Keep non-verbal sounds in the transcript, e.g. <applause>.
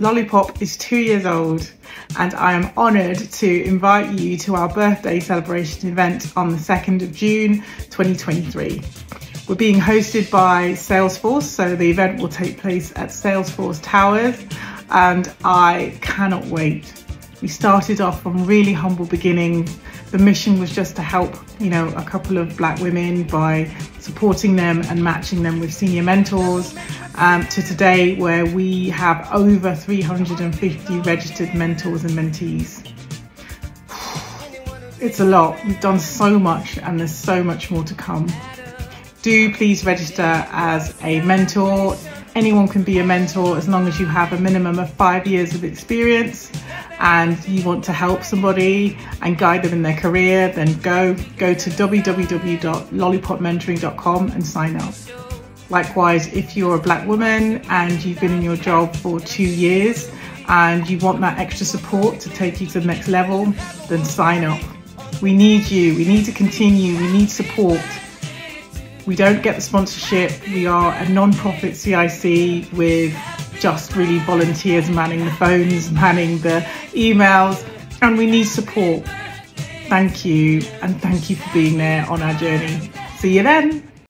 Lollipop is two years old and I am honoured to invite you to our birthday celebration event on the 2nd of June 2023. We're being hosted by Salesforce, so the event will take place at Salesforce Towers and I cannot wait. We started off from really humble beginnings. The mission was just to help, you know, a couple of black women by supporting them and matching them with senior mentors um, to today where we have over 350 registered mentors and mentees. <sighs> It's a lot. We've done so much and there's so much more to come. Do please register as a mentor. Anyone can be a mentor as long as you have a minimum of five years of experience and you want to help somebody and guide them in their career, then go go to www.lollipopmentoring.com and sign up. Likewise, if you're a black woman and you've been in your job for two years and you want that extra support to take you to the next level, then sign up. We need you, we need to continue, we need support. We don't get the sponsorship. We are a non-profit CIC with just really volunteers manning the phones, manning the emails, and we need support. Thank you, and thank you for being there on our journey. See you then.